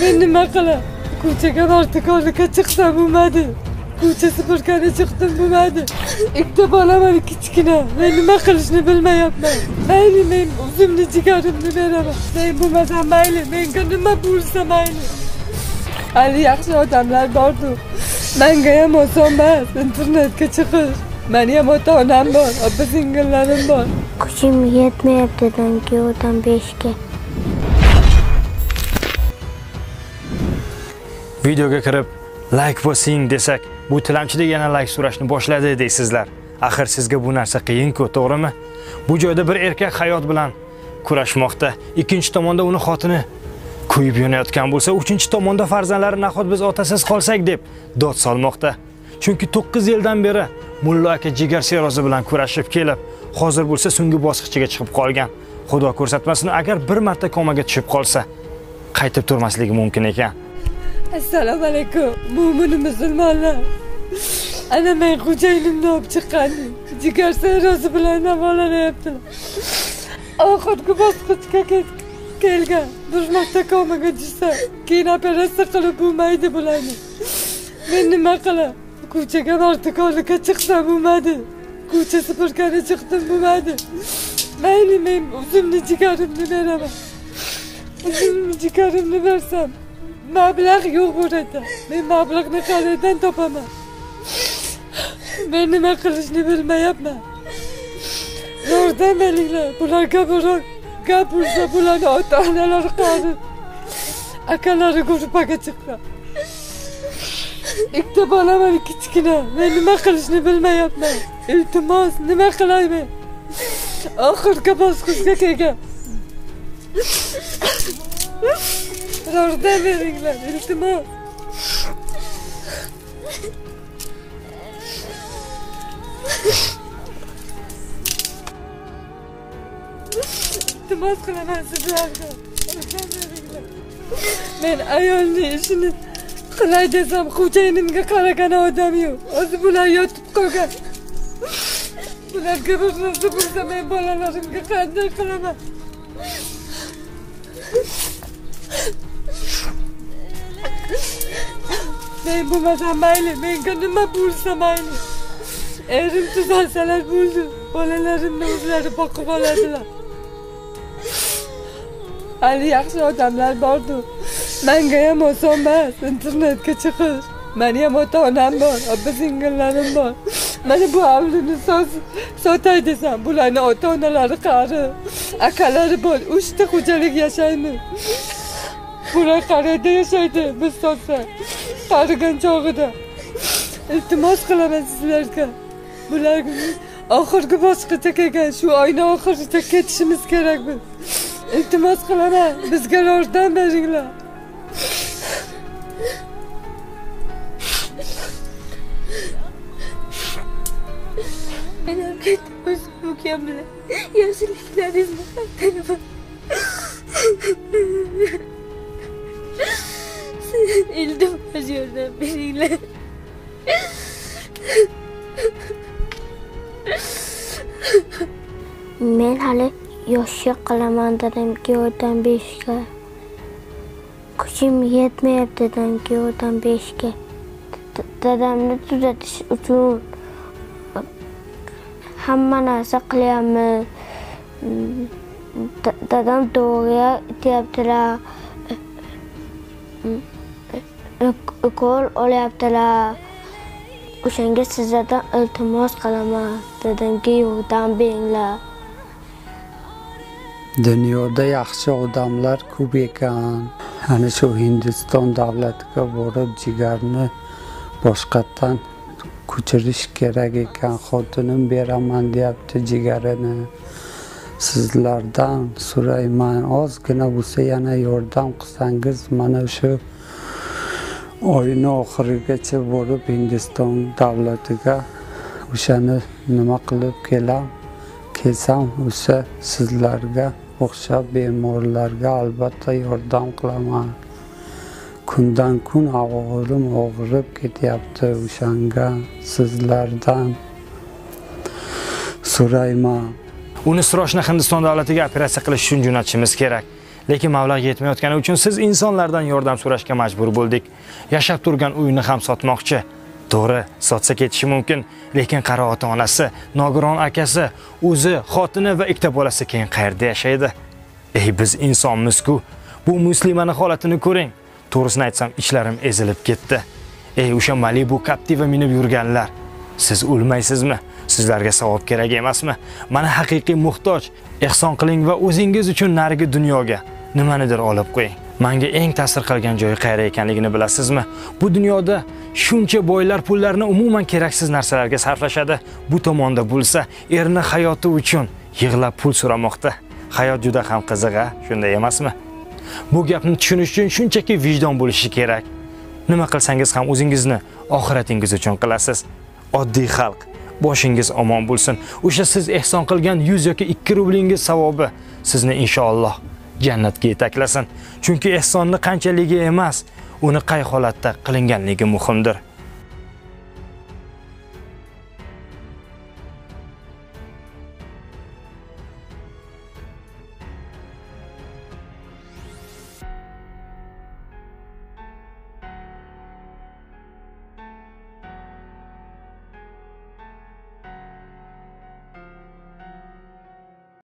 men nima qilay? Ko'chaga mardikorlikka chiqsam bo'lmadi. Ko'cha supurgani chiqdim bo'lmadi. Ikkita bolaman kichkina. Men nima qilishni bilmayapman. Mayli men o'zimni jigarimni beraman. Men bo'lmasam mayli menga nima bo'lsa mayli. Hali yaxshi odamlar bordu manga ham oson emas internetga chiqish. Mani ham ota onam bor opa singillarim bor. Kuchim yetmayapti dangi odam beshga. Videoga kirib layk bosing desak bu tilamchida yana layk so'rashni boshladi deysizlar. Axir sizga bu narsa qiyin-ku to'g'rimi? Bu joyda bir erkak hayot bilan kurashmoqda. Ikkinchi tomonda uni xotini kuyib yonayotgan bo'lsa uchinchi tomonda farzandlari nahot biz otasiz qolsak deb dod solmoqda. Chunki 9 yildan beri mulla aka jigar serozi bilan kurashib kelib hozir bo'lsa so'nggi bosqichiga chiqib qolgan. Xudo ko'rsatmasin agar bir marta komaga tushib qolsa qaytib turmasligi mumkin ekan. Assalomu alaykum mo'min musulmonlar. Ana men xo'jayinimni olib chiqqan jigar sayrosi bilan davolanayaptilar oxirgi bosqichga kelgan. Bir komaga tushsa keyin operatsiya qilib bo'lmaydi bularni. Men nima qilay ko'chaga mardikorlikka chiqsam bo'lmadi. Ko'cha supurgani chiqdim bo'lmadi. Mayli men o'zimni jigarimni beraman. O'zimni jigarimni bersam mablag' yo'q bu yerda. Men mablag'ni qayerdan topaman? Men nima qilishni bilmayapman. Yordam beringlar bularga biror gap bo'lsa bularni ota onalari qani akalari guruhga chiqqan ikkita bolaman kichkina. Men nima qilishni bilmayapman. Iltimos nima qilay men oxirgi bosqichga kelgan yordam beringlar iltimos iltimos qilaman sizlarga yordam beringlar men ayolni ishini qilay desam xo'jayinimga qaragan odam yo'q o'zi bular yotib qolgan bularga bir narsa bo'lsa men bolalarimga qanday qilaman men bo'lmasam mayli menga nima bo'lsa mayli erim tuzalsalar bo'ldi bolalarimni o'zlari boqib oladilar hali yaxshi odamlar bordu. Manga ham oson emas internetga chiqish mani ham ota onam bor opa singillarim bor mana bu hovlini sotay desam bularni ota onalari qari akalari bor uchta xo'jalik yashaymiz bular qayerda yashaydi biz topsa qarigan chog'ida iltimos qilaman sizlarga bular oxirgi bosqichga kelgan shu oyni oxirida ketishimiz kerak biz iltimos qilaman bizga yordam beringlar. Men albatta o'zim mukammal yaxshiliklaringizni qaytaraman iltimos yordam beringlar men hali yoshi qilaman dadamga yordam berishga kuchim yetmayapti dadamga yordam berishga dadamni tuzatish uchun hamma narsa qilyapmiz dadam doriga ityaptilar ukol olyaptilar o'shanga sizlardan iltimos qilaman dadamga yordam beringlar dunyoda yaxshi odamlar ko'p ekan. Ana shu hindiston davlatiga borib jigarni boshqatdan ko'chirish kerak ekan xotinim beraman deyapti jigarini. Sizlardan so'rayman ozgina bo'lsa yana yordam qilsangiz mana shu oyni oxirigacha borib hindiston davlatiga o'shani nima qilib kelam? Kelsam o'sha sizlarga o'xshab bemorlarga albatta yordam qilaman. Kundan kun og'irim og'irib ketyapti o'shanga sizlardan. So'rayman uni srochno hindiston davlatiga operatsiya qilish uchun jo'natishimiz kerak. Lekin mablag' yetmayotgani uchun siz insonlardan yordam so'rashga majbur bo'ldik. Yashab turgan uyini ham sotmoqchi. To'g'ri sotsa ketishi mumkin lekin qaro ota onasi nogiron akasi o'zi xotini va ikkita bolasi keyin qayerda yashaydi? Ey biz insonmiz-ku. Bu muslimani holatini ko'ring. To'g'risini aytsam ichlarim ezilib ketdi. Ey o'sha malibu captiva minib yurganlar siz o'lmaysizmi? Sizlarga savob kerak emasmi? Mana haqiqiy muhtoj ehson qiling va o'zingiz uchun narigi dunyoga nimanidir olib qo'ying. Manga eng ta'sir qilgan joyi qayerda ekanligini bilasizmi? Bu dunyoda shuncha boylar pullarni umuman keraksiz narsalarga sarflashadi. Bu tomonda bo'lsa erini hayoti uchun yig'lab pul so'ramoqda. Hayot juda ham qiziq a shunday emasmi? Bu gapni tushunish uchun shunchaki vijdon bo'lishi kerak. Nima qilsangiz ham o'zingizni oxiratingiz uchun qilasiz. Oddiy xalq. Boshingiz omon bo'lsin. O'sha siz ehson qilgan 100 yoki 2 rublingiz savobi sizni inshaalloh jannatga yetaklasin. Chunki ehsonni qanchaligi emas uni qay holatda qilinganligi muhimdir.